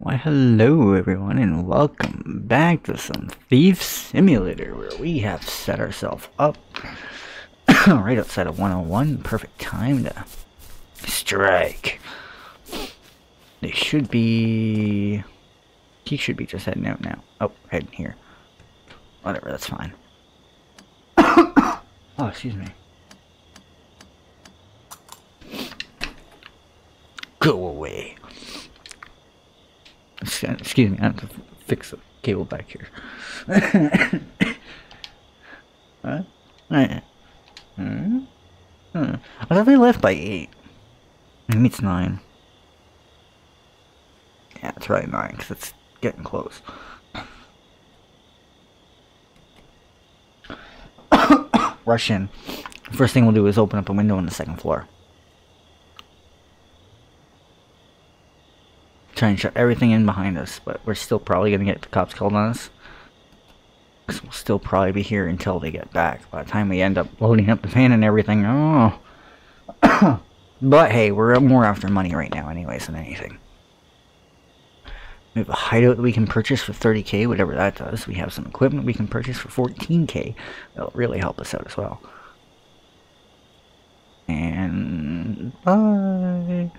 Why hello everyone and welcome back to some Thief Simulator where we have set ourselves up right outside of 101. Perfect time to strike. They should be... He should be just heading out now. Oh, heading here. Whatever, that's fine. oh, excuse me. Go away. Excuse me, I have to fix the cable back here. huh? Hmm? Hmm. I thought they left by 8. Maybe it's 9. Yeah, it's right 9, because it's getting close. Rush in. First thing we'll do is open up a window on the second floor. Try and shut everything in behind us, but we're still probably going to get the cops called on us. Because we'll still probably be here until they get back. By the time we end up loading up the van and everything, oh. but hey, we're more after money right now anyways than anything. We have a hideout that we can purchase for 30k, whatever that does. We have some equipment we can purchase for 14k. That'll really help us out as well. And bye.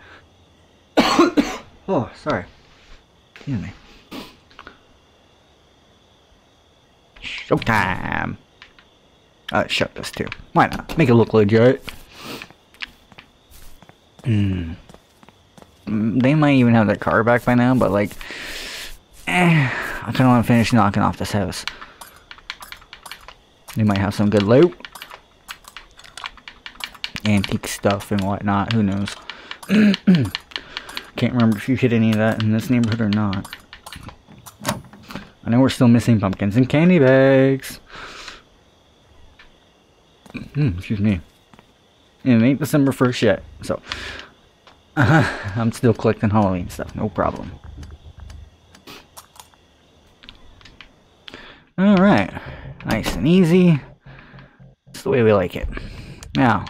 Oh, sorry. Excuse me. Showtime! Uh, shut this too. Why not? Make it look legit. Hmm. They might even have their car back by now, but like... Eh, I kind of want to finish knocking off this house. They might have some good loot. Antique stuff and whatnot, who knows. Can't remember if you hit any of that in this neighborhood or not. I know we're still missing pumpkins and candy bags. Mm, excuse me. And it ain't December 1st yet, so... Uh, I'm still collecting Halloween stuff, no problem. Alright. Nice and easy. It's the way we like it. Now,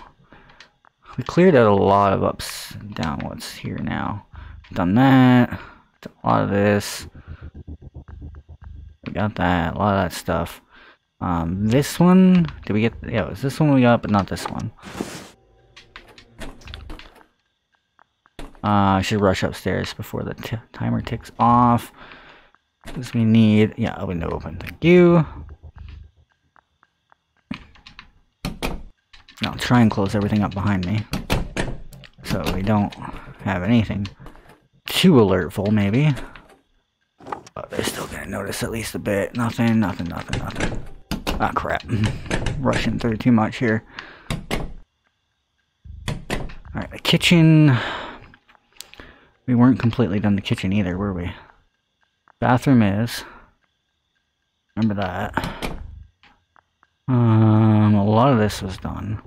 we cleared out a lot of ups and downwards here now. Done that. A lot of this. We got that. A lot of that stuff. Um, this one, did we get, yeah, it was this one we got, but not this one. Uh, I should rush upstairs before the timer ticks off. Because we need, yeah, a window open, thank you. Now try and close everything up behind me. So we don't have anything too alertful, maybe. But they're still gonna notice at least a bit. Nothing, nothing, nothing, nothing. Ah, crap. Rushing through too much here. Alright, the kitchen. We weren't completely done the kitchen either, were we? Bathroom is. Remember that. Um, a lot of this was done.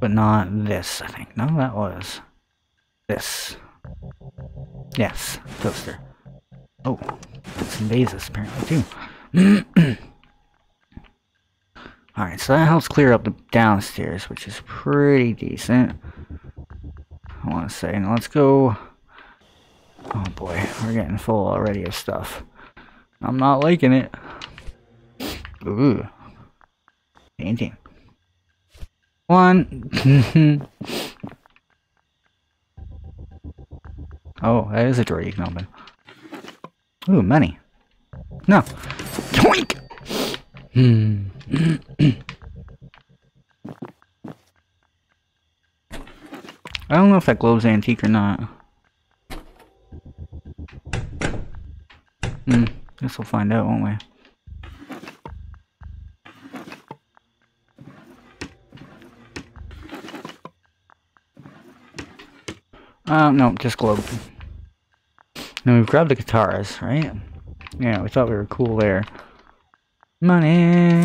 But not this, I think. No, that was. This. Yes, toaster. Oh, some vases apparently too. Alright, so that helps clear up the downstairs, which is pretty decent. I want to say. Now let's go... Oh boy, we're getting full already of stuff. I'm not liking it. Ooh. Painting. One. Oh, that is a door you can open. Ooh, money. No. Hmm. I don't know if that globe's antique or not. Hmm. Guess we'll find out, won't we? Uh, no, just globe. Now we've grabbed the guitars, right? Yeah, we thought we were cool there. Money!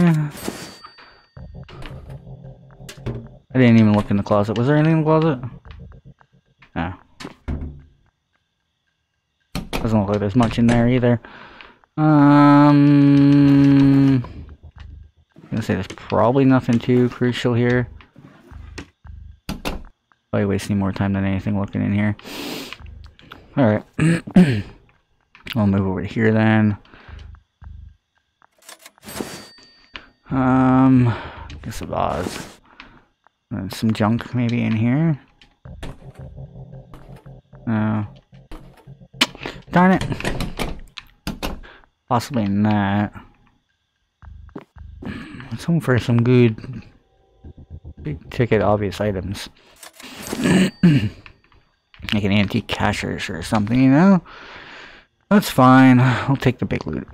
I didn't even look in the closet. Was there anything in the closet? No. Doesn't look like there's much in there either. Um... I'm gonna say there's probably nothing too crucial here. Probably wasting more time than anything looking in here. Alright. I'll move over here then. Um, guess a vase. And some junk maybe in here. No. Darn it. Possibly that. Let's hope for some good big ticket obvious items. like an antique cashers or something, you know? That's fine. I'll take the big loot.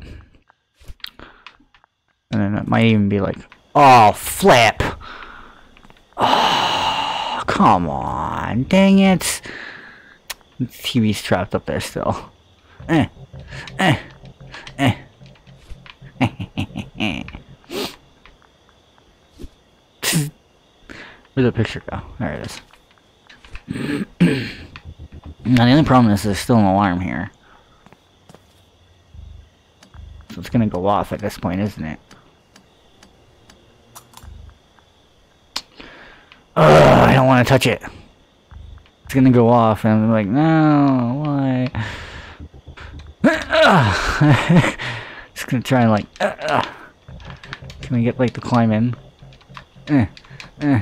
And then it might even be like, oh, flip! Oh, come on. Dang it. The TV's trapped up there still. Eh. Eh. Eh. Where'd the picture go? There it is. Now the only problem is there's still an alarm here. So it's gonna go off at this point, isn't it? Ugh, I don't want to touch it. It's gonna go off, and I'm like, no, why? Just gonna try and like, uh, can we get like the climb in? Eh, eh.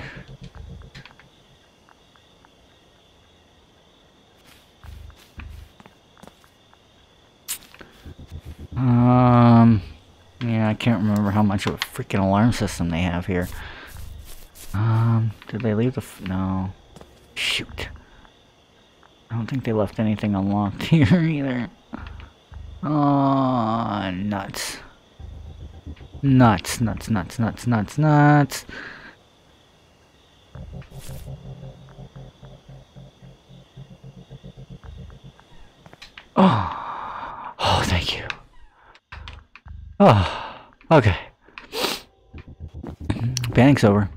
Um, yeah, I can't remember how much of a freaking alarm system they have here. Um, did they leave the no? Shoot. I don't think they left anything unlocked here either. Oh, nuts. Nuts, nuts, nuts, nuts, nuts, nuts. Oh, oh, thank you. Oh, okay. Panic's over.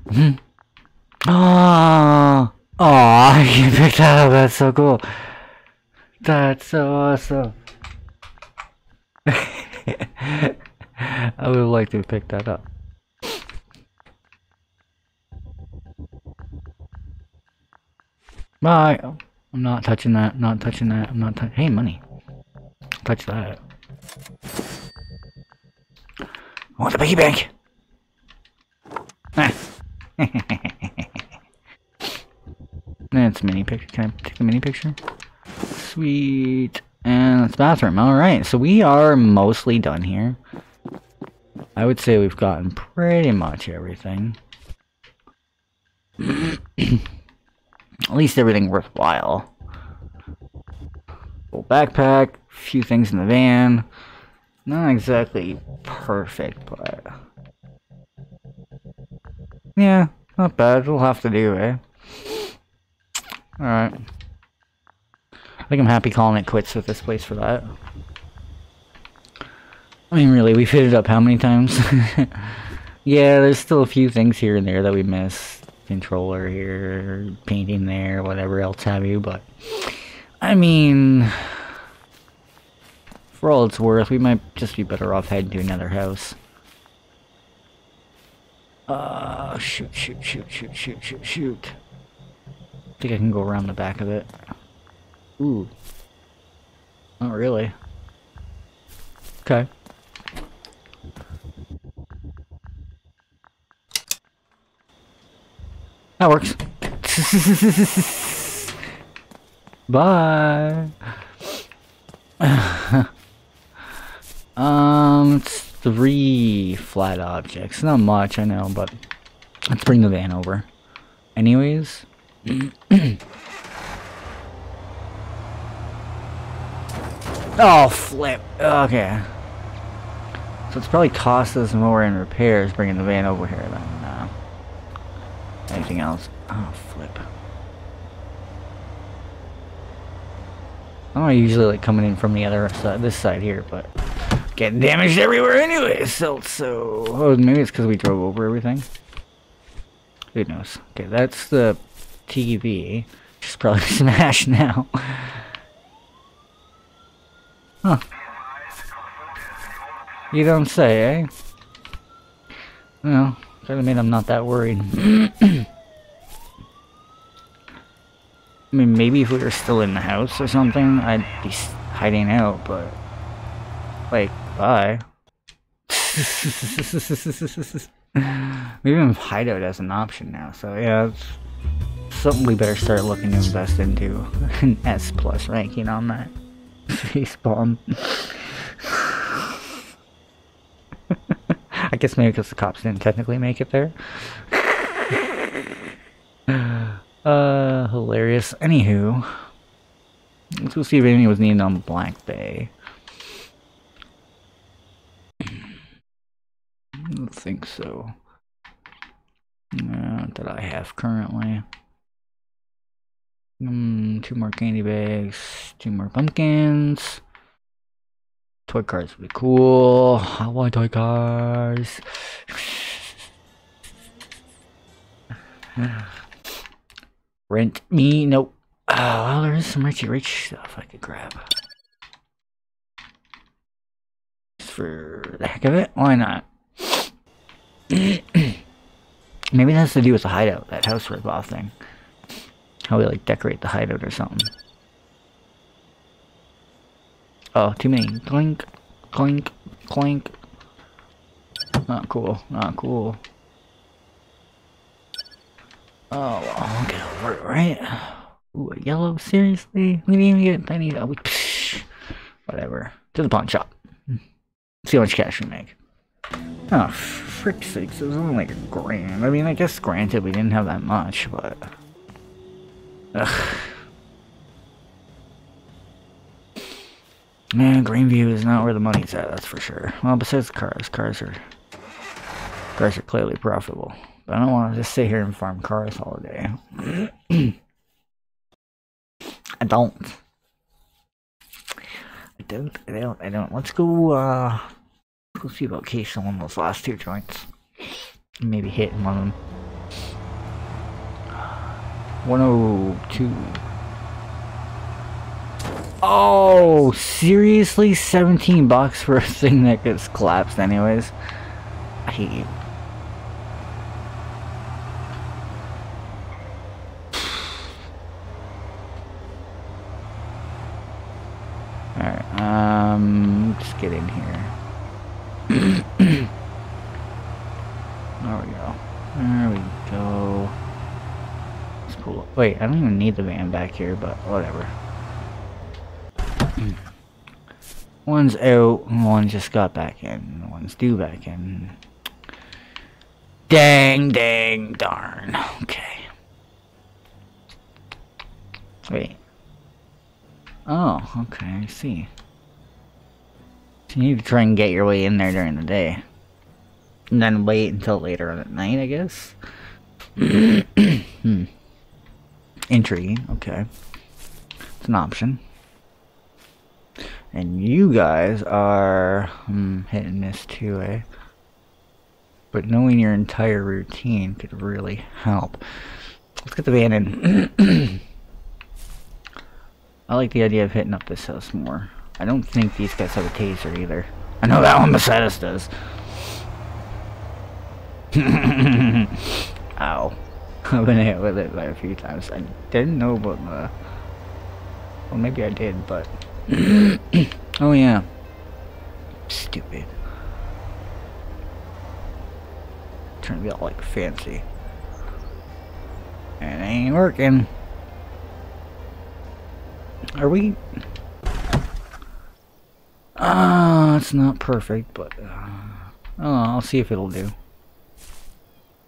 Oh, oh, you picked that up. That's so cool. That's so awesome. I would like to pick that up. Bye. I'm not touching that. Not touching that. I'm not touching. Hey, money. Touch that. I want the piggy bank. Ah. That's a mini picture. Can I take the mini picture? Sweet. And it's bathroom. Alright, so we are mostly done here. I would say we've gotten pretty much everything. At least everything worthwhile. Full backpack, few things in the van. Not exactly perfect, but... Yeah, not bad. It'll have to do, eh? Alright. I think I'm happy calling it quits with this place for that. I mean, really, we've hit it up how many times? yeah, there's still a few things here and there that we miss. Controller here, painting there, whatever else have you, but... I mean... For all it's worth, we might just be better off heading to another house. Uh, shoot, shoot, shoot, shoot, shoot, shoot, shoot. I think I can go around the back of it. Ooh. Not really. Okay. That works. Bye. um, it's three flat objects. Not much, I know, but let's bring the van over. Anyways. oh, flip. Okay. So it's probably cost us more in repairs bringing the van over here than uh, anything else. Oh, flip. I usually like coming in from the other side, this side here, but getting damaged everywhere anyway. So, so oh, maybe it's because we drove over everything. Who knows? Okay, that's the TV. It's probably smashed now. huh. You don't say, eh? Well, kind of made I'm not that worried. I mean, maybe if we were still in the house or something, I'd be hiding out, but... Like, bye. Even hideout as an option now, so yeah, it's something we better start looking to invest into. An S plus ranking on that. Facepalm. I guess maybe because the cops didn't technically make it there. uh, hilarious. Anywho, let's go see if anything was needed on Black Bay. I don't think so. No, that I have currently. Mm, two more candy bags, two more pumpkins. Toy cars would be cool. I want toy cars. Rent me? Nope. Oh, well, there is some Richie Rich stuff I could grab. Just for the heck of it, why not? Maybe that has to do with the hideout, that house ripoff thing. How we like decorate the hideout or something. Oh, too many. Clink, clink, clink. Not cool, not cool. Oh, well, I'll get over it, right? Ooh, a yellow? Seriously? We didn't even get any. Oh, we, psh, whatever. To the pawn shop. See how much cash we make. Oh, frick's sakes, it was only like a grand. I mean, I guess granted we didn't have that much, but... Ugh. Man, Greenview is not where the money's at, that's for sure. Well, besides cars, cars are... Cars are clearly profitable. But I don't want to just sit here and farm cars all day. I don't. I don't, I don't, I don't. Let's go, uh... Let's see about case on one of those last two joints. Maybe hit one of them. 102. Oh, seriously? 17 bucks for a thing that gets collapsed anyways? I hate you. Alright, um, just get in here. there we go. There we go. Let's pull Wait, I don't even need the van back here, but whatever. one's out, one just got back in, one's due back in. Dang, dang, darn. Okay. Wait. Oh, okay, I see. So you need to try and get your way in there during the day. And then wait until later on at night, I guess? hmm. Intriguing, okay. It's an option. And you guys are hmm, hit and miss too, eh? But knowing your entire routine could really help. Let's get the van in. I like the idea of hitting up this house more. I don't think these guys have a taser either. I know that one beside us does. Ow. I've been hit with it like a few times. I didn't know about the... Well, maybe I did, but... oh, yeah. Stupid. Trying to be all, like, fancy. And it ain't working. Are we... Ah, uh, it's not perfect, but... Uh, oh, I'll see if it'll do.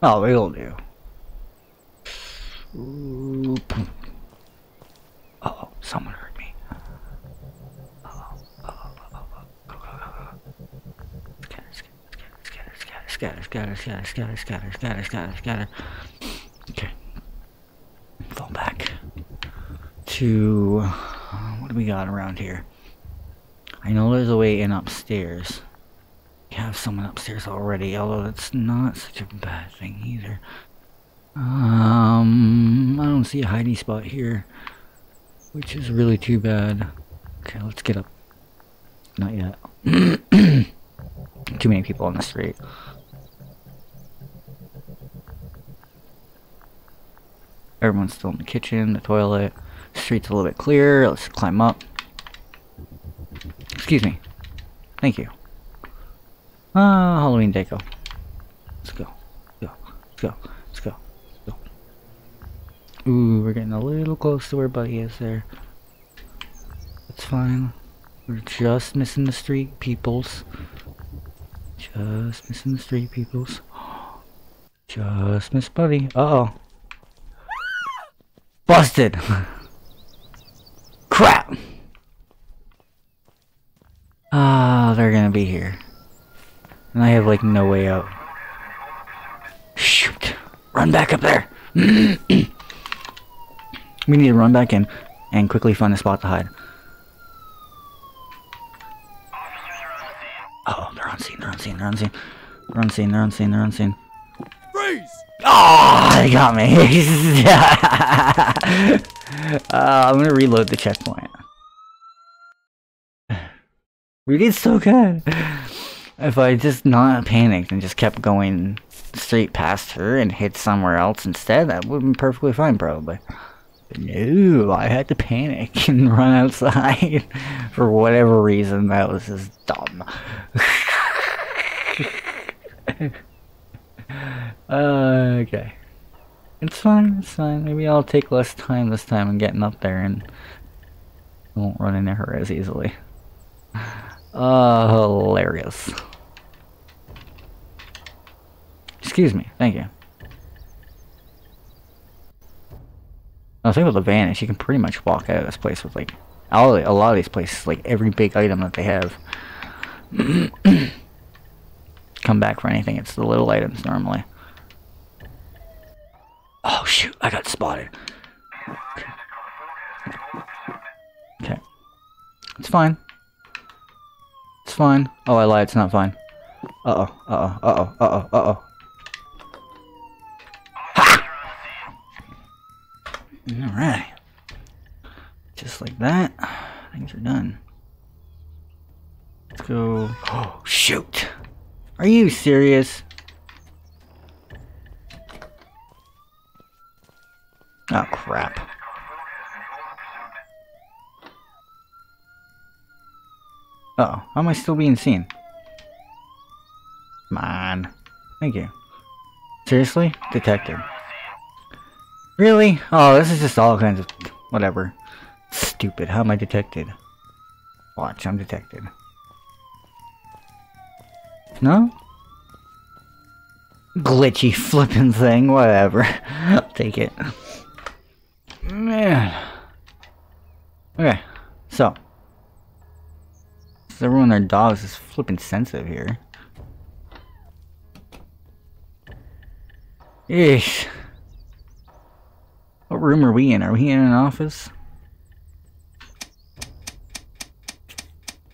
Oh, it'll do. Oop. oh, someone heard me. Scatter, scatter, scatter, scatter, scatter, scatter, scatter, scatter. scatter, scatter. Okay. Fall back to what do we got around here? I know there's a way in upstairs. We have someone upstairs already, although that's not such a bad thing either. Um, I don't see a hiding spot here, which is really too bad. Okay, let's get up. Not yet. too many people on the street. Everyone's still in the kitchen, the toilet. Street's a little bit clear. Let's climb up. Excuse me. Thank you. Ah, Halloween deco. Let's go. Go. Let's go. Let's go. Let's go. Ooh, we're getting a little close to where Buddy is there. That's fine. We're just missing the street peoples. Just missing the street peoples. Just miss Buddy. Uh oh. Busted! Crap! Ah, they're gonna be here. And I have like no way out. Shoot! Run back up there! we need to run back in and quickly find a spot to hide. Oh, they're on scene, they're on scene, they're on scene. They're on scene, they're on scene, they're on scene. Freeze! Oh, they got me. uh, I'm gonna reload the checkpoint. We did so good. If I just not panicked and just kept going straight past her and hit somewhere else instead, that would have been perfectly fine, probably. No, I had to panic and run outside for whatever reason. That was just dumb. uh, okay. It's fine, it's fine. Maybe I'll take less time this time in getting up there and I won't run into her as easily. Uh, hilarious. Excuse me, thank you. I think with the vanish, you can pretty much walk out of this place with like all a lot of these places, like every big item that they have. Come back for anything. It's the little items normally. Oh shoot! I got spotted. Okay, it's fine. It's fine. Oh, I lied. It's not fine. Uh oh. Uh oh. Uh oh. Uh oh. Uh oh. Alright. Just like that. Things are done. Let's go. Oh, shoot! Are you serious? Oh, crap. Uh oh, how am I still being seen? Come on. Thank you. Seriously? Detected. Really? Oh, this is just all kinds of... whatever. Stupid. How am I detected? Watch, I'm detected. No? Glitchy flipping thing, whatever. I'll take it. Man. Okay, so. Everyone their dogs is flipping sensitive here. Eesh. What room are we in? Are we in an office?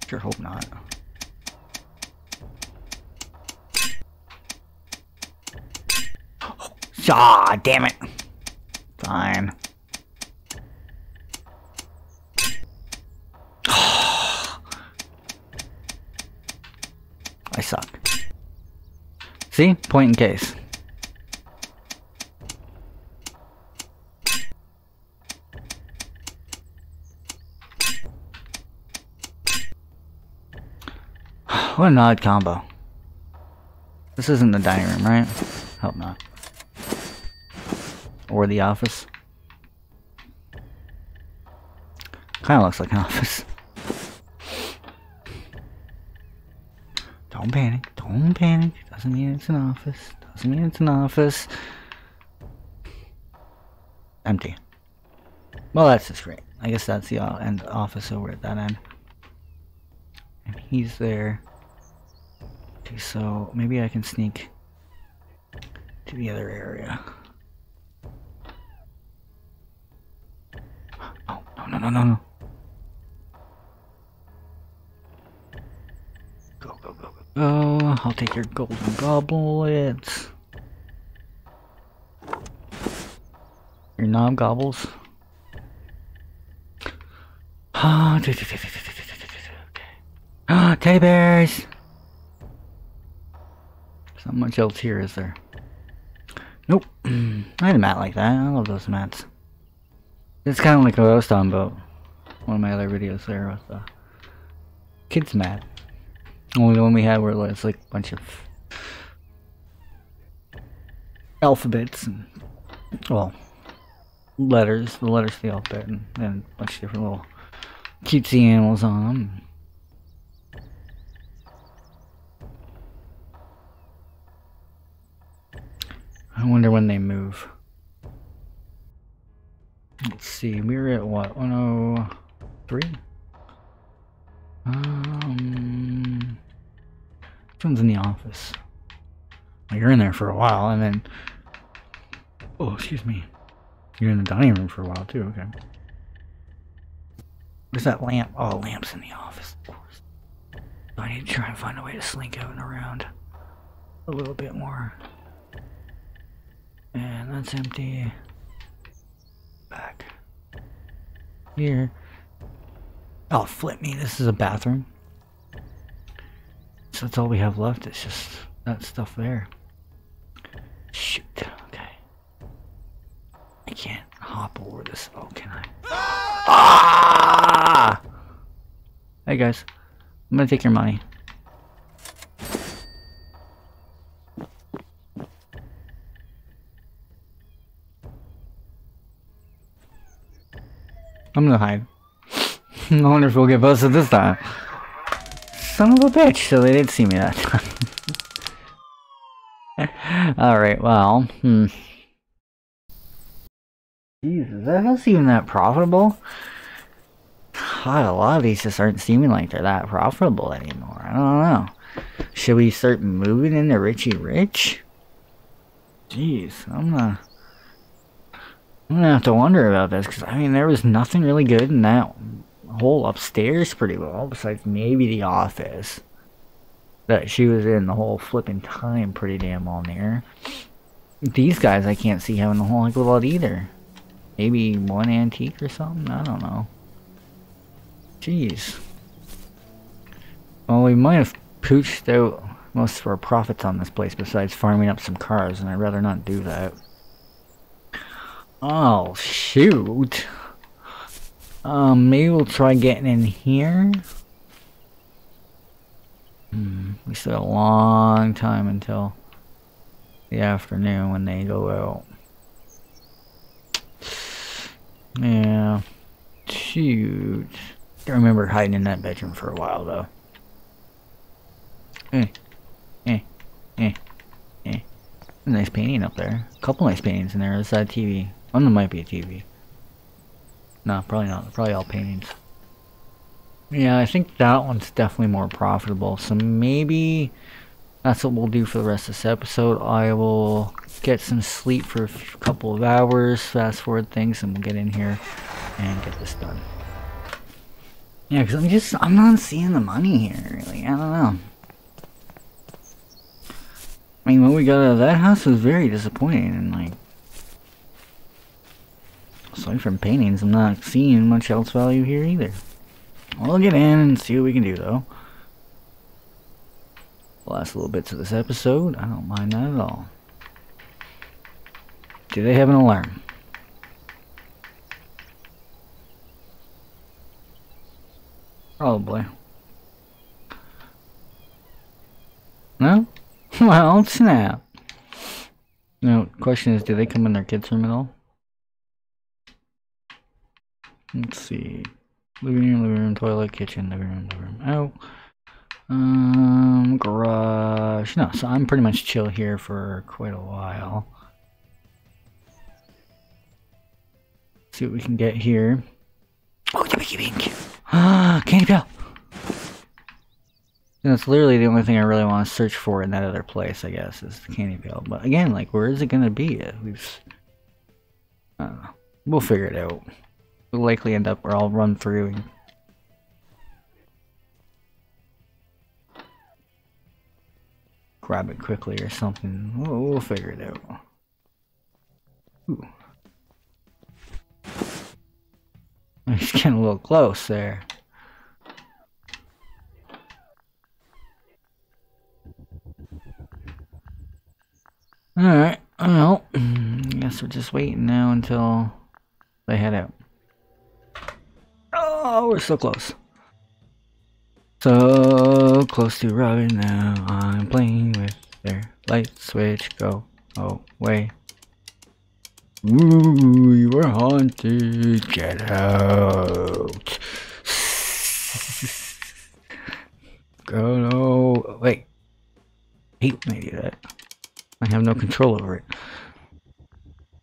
Sure hope not. Ah, damn it. Fine. I suck. See? Point in case. What an odd combo. This isn't the dining room, right? Hope not. Or the office. Kinda looks like an office. Don't panic. Don't panic. Doesn't mean it's an office. Doesn't mean it's an office. Empty. Well, that's just great. I guess that's the end office over at that end. And he's there. Okay, so maybe I can sneak to the other area. Oh, no, no, no, no, no. Go, go, go, go, go. I'll take your golden goblets. Your knob gobbles. Ah, okay. Ah, teddy bears! Not much else here, is there? Nope. I had a mat like that. I love those mats. It's kind of like what I was talking about. One of my other videos there with the kids mat. Only one we had where it's like a bunch of alphabets and well letters, the letters of the alphabet, and then a bunch of different little cutesy animals on them. I wonder when they move. Let's see, we were at what, 103? Um, which one's in the office? Well, you're in there for a while, and then, oh, excuse me. You're in the dining room for a while, too, okay. Where's that lamp? Oh, lamp's in the office, of course. I need to try and find a way to slink out and around a little bit more. And that's empty. Back. Here. Oh, flip me. This is a bathroom. So that's all we have left. It's just that stuff there. Shoot. Okay. I can't hop over this. Oh, can I? Ah! Hey, guys. I'm gonna take your money. I'm gonna hide. I wonder if we'll get busted this time. Son of a bitch, so they did see me that time. Alright, well, hmm. Jesus, that house even that profitable? God, a lot of these just aren't seeming like they're that profitable anymore. I don't know. Should we start moving into Richie Rich? Jeez, I'm gonna... I'm gonna have to wonder about this, because, I mean, there was nothing really good in that whole upstairs pretty well, besides maybe the office that she was in the whole flipping time pretty damn well near. These guys I can't see having a whole heck of a lot either. Maybe one antique or something? I don't know. Jeez. Well, we might have pooched out most of our profits on this place besides farming up some cars, and I'd rather not do that. Oh, shoot. Um, maybe we'll try getting in here. Hmm, we still have a long time until the afternoon when they go out. Yeah. Shoot. I remember hiding in that bedroom for a while though. Eh. Eh. Eh. Eh. Nice painting up there. A couple nice paintings in there. That TV. One of them might be a TV. No, probably not. Probably all paintings. Yeah, I think that one's definitely more profitable. So maybe that's what we'll do for the rest of this episode. I will get some sleep for a couple of hours, fast forward things, and we'll get in here and get this done. Yeah, because I'm just, I'm not seeing the money here, really. I don't know. I mean, what we got out of that house was very disappointing, and like, Aside from paintings, I'm not seeing much else value here either. We'll get in and see what we can do, though. Last little bits of this episode, I don't mind that at all. Do they have an alarm? Oh, Probably. No? well, snap. No, question is, do they come in their kids' room at all? Let's see. Living room, living room, toilet, kitchen, living room, living room. Oh. Um, garage. No, so I'm pretty much chill here for quite a while. See what we can get here. Oh, Yummy Pink! Ah, candy pill! And that's literally the only thing I really want to search for in that other place, I guess, is the candy pill. But again, like, where is it going to be? We've, I don't know. We'll figure it out will likely end up where I'll run through and grab it quickly or something. We'll, we'll figure it out. Ooh. He's getting a little close there. Alright, well, I guess we're just waiting now until they head out. Oh, we're so close. So close to Robin now. I'm playing with their light switch. Go away. Ooh, you are haunted. Get out. Go no. Wait. hate when I do that. I have no control over it.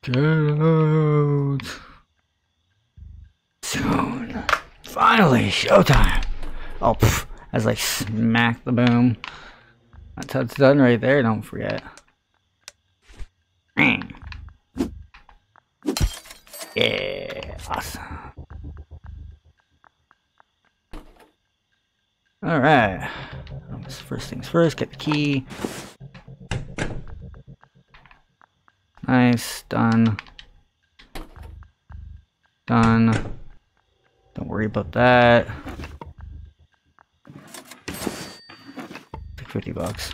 Get out. Soon. Finally, showtime. Oh, pff, as I smack the boom. That's how it's done right there, don't forget. Yeah, awesome. Alright. First things first, get the key. Nice, done. Done. Don't worry about that. Take 50 bucks.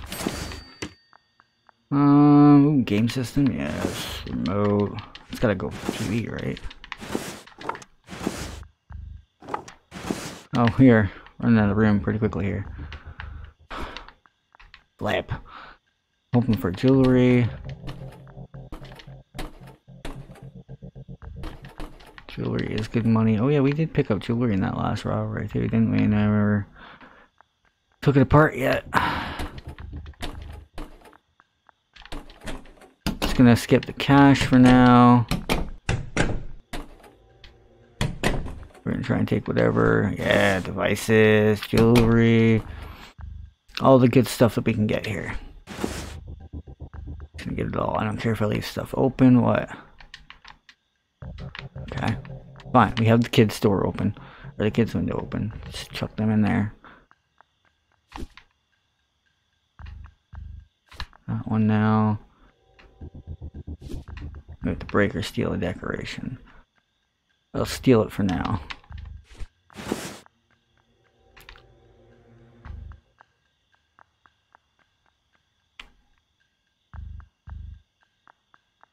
Um, game system, yes. Remote. It's gotta go for TV, right? Oh, here. Running out of room pretty quickly here. Flap. Hoping for jewelry. Jewelry is good money. Oh yeah, we did pick up jewelry in that last robbery too, didn't we? And I never took it apart yet. Just gonna skip the cash for now. We're gonna try and take whatever. Yeah, devices, jewelry, all the good stuff that we can get here. Gonna get it all. I don't care if I leave stuff open. What? Fine, we have the kids' door open. Or the kids' window open. Just chuck them in there. That one now. We have to break or steal a decoration. I'll steal it for now.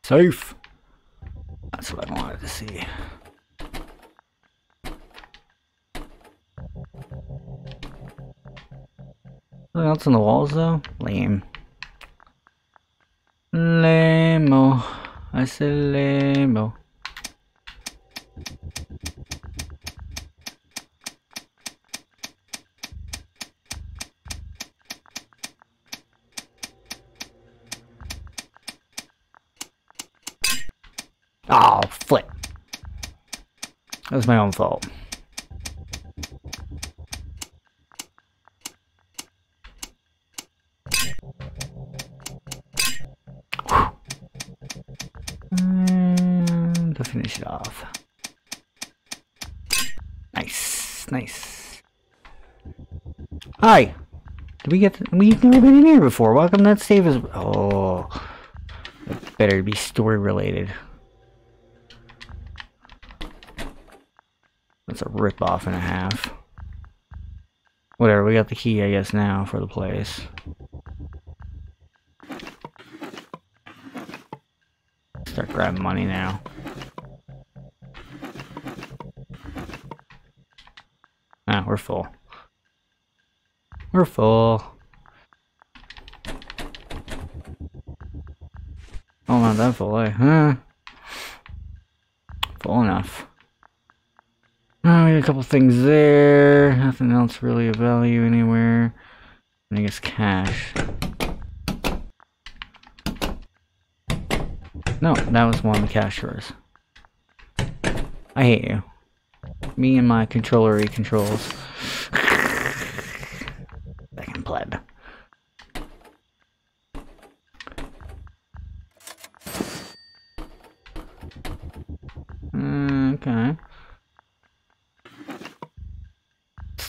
Safe. That's what I wanted to see. Anything else on the walls though? Lame. lame I say lame Oh, flip. That was my own fault. Finish it off. Nice, nice. Hi! Did we get... We've never been in here before. Welcome that save is... Oh... Better be story related. That's a rip-off and a half. Whatever, we got the key, I guess, now for the place. Start grabbing money now. We're full. We're full. Oh, not that full, eh? Huh? Full enough. Oh, we got a couple things there. Nothing else really of value anywhere. I guess cash. No, that was one of the cash. I hate you. Me and my controllery controls. Back in pleb. Okay.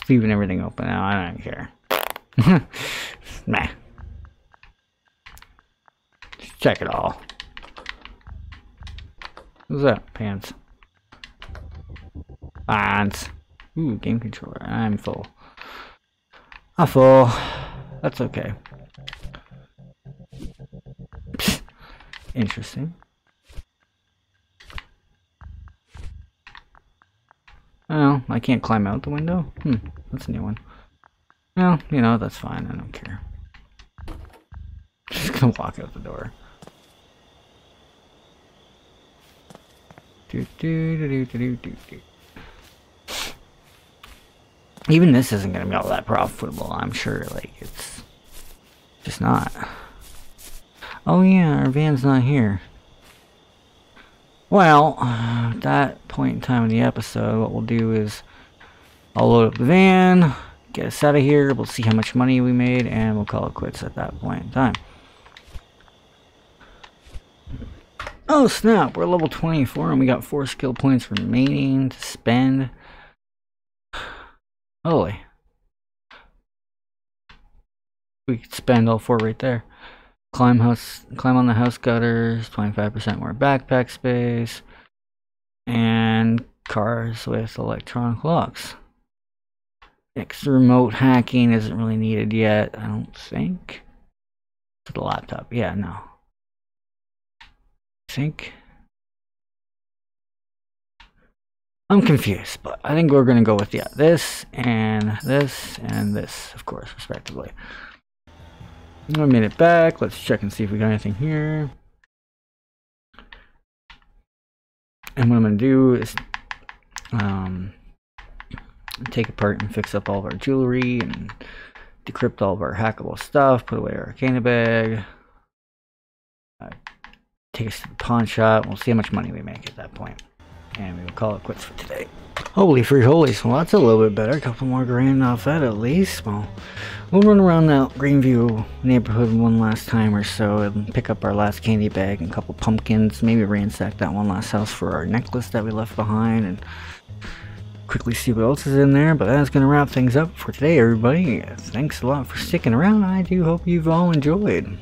Leaving everything open. I don't care. Just check it all. What's that? Pants. Pants. Ooh, game controller. I'm full. I'm full. That's okay. Interesting. Oh, I can't climb out the window? Hmm, that's a new one. Well, you know, that's fine. I don't care. Just gonna walk out the door. Do, do, do. Even this isn't gonna be all that profitable, I'm sure. Like, it's just not. Oh yeah, our van's not here. Well, at that point in time in the episode, what we'll do is I'll load up the van, get us out of here, we'll see how much money we made, and we'll call it quits at that point in time. Oh snap, we're level 24 and we got 4 skill points remaining to spend. Holy. We could spend all 4 right there. Climb house, climb on the house gutters, 25% more backpack space, and cars with electronic locks. Extra remote hacking isn't really needed yet, I don't think. To the laptop, yeah, no. I think. I'm confused, but I think we're gonna go with yeah, this and this and this, of course, respectively. I made it back. Let's check and see if we got anything here. And what I'm going to do is um, take apart and fix up all of our jewelry and decrypt all of our hackable stuff, put away our arcana bag, uh, take us to the pawn shop. We'll see how much money we make at that point. And we will call it quits for today. Holy free holy, so that's a little bit better. A couple more grand off that at least. Well, we'll run around that Greenview neighborhood one last time or so and pick up our last candy bag and a couple pumpkins. Maybe ransack that one last house for our necklace that we left behind and quickly see what else is in there. But that's going to wrap things up for today, everybody. Thanks a lot for sticking around. I do hope you've all enjoyed.